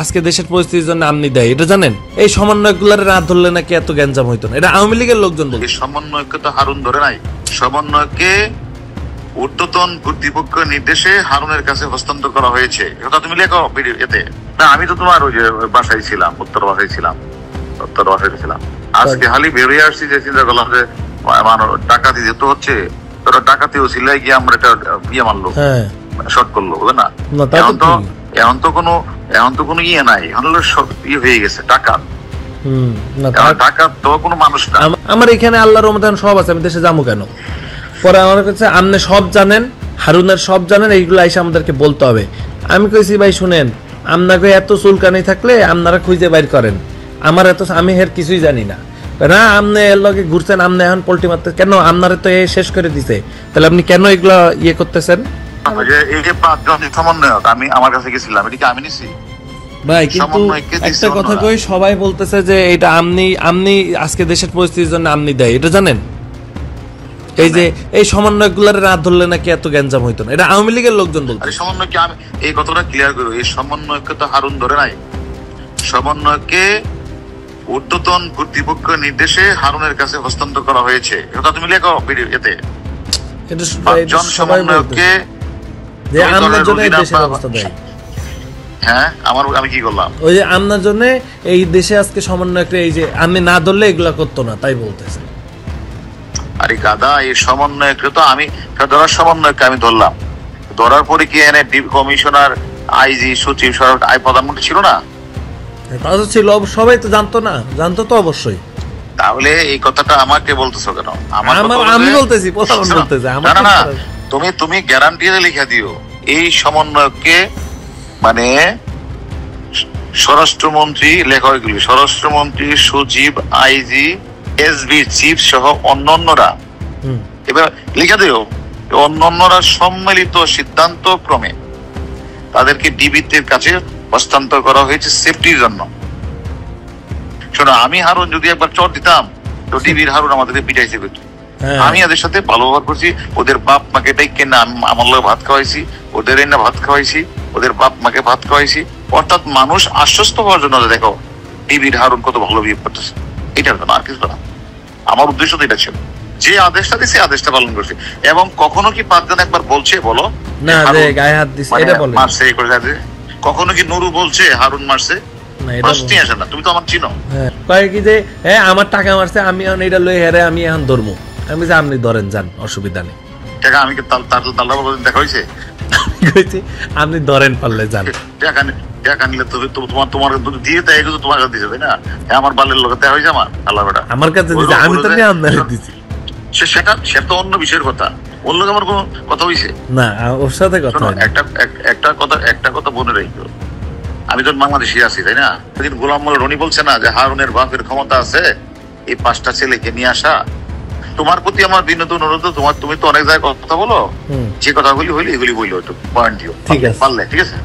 আজকে দেশের পরিস্থিতির জন্য আমনি দেয় এটা জানেন? এই সমন্বয়গুলোর রাত ধরলে নাকি এত গ্যাঞ্জাম হইতো না। এটা আওয়ামী লীগের লোকজন এই সমন্বয়কে তো হারুন ধরে নাই। সমন্বয়কে ঊর্ধ্বতন কর্তৃপক্ষের নির্দেশে হারুনের কাছে হস্তান্তর করা হয়েছে। এটা তুমি লেখো এতে। না আমি তো তোমার ওই যে বাসায় ছিলাম উত্তর বাসায় ছিলাম। উত্তর বাসায় ছিলাম। আজকে হালি বেরিয়ে আসছি যে চিন্তা করলাম যে মানুষ ডাকাতি যেহেতু হচ্ছে তোরা ডাকাতি ও সিলাই গিয়ে আমরা এটা ইয়ে মারলো। হ্যাঁ। শর্ট করল বুঝলে না? এখন তো এখন তো কোনো এখন তো কোনো ইয়ে নাই। এখন হলো সব ইয়ে হয়ে গেছে টাকা। টাকা তো কোনো মানুষ না। আমার এখানে আল্লাহর সব আছে আমি দেশে যাব কেন? পরে আমার কাছে আপনি সব জানেন হারুনের সব জানেন এইগুলো এসে আমাদেরকে বলতে হবে। আমি কইছি ভাই শুনেন আপনাকে এত চুলকানি থাকলে আপনারা খুঁজে বাইর করেন। আমার এত আমি এর কিছুই জানি না। না আপনি এর লগে ঘুরছেন আপনি এখন পোল্ট্রি মারতে কেন? আপনারা তো এ শেষ করে দিছে। তাহলে আপনি কেন এগুলো ইয়ে করতেছেন? এই যে পাঁচজন সমন্বয়ক আমি আমার কাছে গেছিলাম এটা কি আমি নিছি? ভাই কিন্তু সমন্বয়কে দিছে একটা কথা কই সবাই বলতেছে যে এটা আমনি আমনি আজকে দেশের পরিস্থিতির জন্য আমনি দেয় এটা জানেন? এই যে এই সমন্বয়গুলোর রাত ধরলে নাকি এত গ্যাঞ্জাম হইতো না এটা আওয়ামী লীগের লোকজন বলতে সমন্বয়কে আমি এই কথাটা ক্লিয়ার করব এই সমন্বয়কে তো হারুন ধরে নাই। সমন্বয়কে ঊর্ধ্বতন কর্তৃপক্ষের নির্দেশে হারুনের কাছে হস্তান্তর করা হয়েছে। এটা তুমি লেখো এতে। এটা সবাই সমন্বয়ককে যে আমনার জন্য এই দেশের অবস্থা দেয়। হ্যাঁ আমার আমি কি করলাম? ওই যে আমনার জন্য এই দেশে আজকে সমন্বয়কে এই যে আমি না ধরলে এগুলা করতো না তাই বলতেছে। আরে গাদা এই সমন্বয়কে তো আমি ধরার সমন্বয়কে আমি ধরলাম। ধরার পরে কি এনে কমিশনার আইজি সচিব সরকার আই প্রধানমন্ত্রী ছিল না? তা তো ছিল সবাই তো জানতো না। জানতো তো অবশ্যই। তাহলে এই কথাটা আমাকে বলতেছো কেন? আমার- আমি বলতে- বলতেছি, বলতেছে, আমার না না। তুমি তুমি গ্যারান্টি লিখে দিও। এই সমন্বয়কে মানে স্বরাষ্ট্রমন্ত্রী লেখা এগুলি স্বরাষ্ট্রমন্ত্রী সচিব আইজি এসবি চিফ সহ অন্যান্যরা। এবার লিখে দিও অন্যান্যরা সম্মিলিত সিদ্ধান্ত ক্রমে তাদেরকে ডিবিতের কাছে হস্তান্তর করা হয়েছে সেফটির জন্য। শোনো আমি হারুন যদি একবার চট দিতাম তো ডিবির হারুন আমাদেরকে পিটাইছে কিন্তু। আমি এদের সাথে ভালো ব্যবহার করছি। ওদের বাপ মাকে ডাইকে না আম- আমার লোক ভাত খাওয়াইছি ওদের না ভাত খাওয়াইছি ওদের বাপ মাকে ভাত খাওয়াইছি। অর্থাৎ মানুষ আশ্বস্ত হওয়ার জন্য দেখো ডিবির হারুন কত ভালো বিয়ে করতেছে। এটার জন্য আর কিছু না। আমার উদ্দেশ্য তো এটা ছিল। যে আদেশটা দিছে আদেশটা পালন করছে। এবং কখনো কি পাঁচজন একবার বলছে বলো? না যে গায়ে হাত দিছে মানে এটা বলে। মারছে এই করে। কখনো কি নুরু বলছে হারুন মারছে? এটা বলে। প্রশ্নই আসে না তুমি তো আমার চিনো। হ্যাঁ। কয় কি যে হ্যাঁ আমার টাকা মারছে আমি এখন এটা লই হেরে আমি এখন ধরবো আমি যে আপনি ধরেন যান অসুবিধা নেই। টাকা আমি তার তার দেখা হয়েছে? আপনি ধরেন পারলে যান। টাকা টাকা নিলে তো তো- তোমার তোমার দিয়ে দেয় এগুলো তোমার কাছে দিছে তাই না? হ্যাঁ, আমার বালের লোক দেওয়া হয়েছে আমার আল্লাহ বেটা। আমার কাছে আমি তো আপনার দিছি। সে সেটা সেটা অন্য বিষয়ের কথা। ওর আমার কোনো কথা হয়েছে না ওর সাথে কথা। একটা একটা কথা একটা কথা মনে রাখো। আমি তো বাংলাদেশি আছি তাই না? সেদিন গোলাম রনি বলছে না যে হারুনের বাপের ক্ষমতা আছে এই পাঁচটা ছেলেকে নিয়ে আসা। তোমার প্রতি আমার বিনোদ অনুরোধ তোমার তুমি তো অনেক জায়গায় কথা বলো। যে কথাগুলি হইলে এগুলি বলল একটু পয়েন্ট দিও। ঠিক আছে। পারলে ঠিক আছে?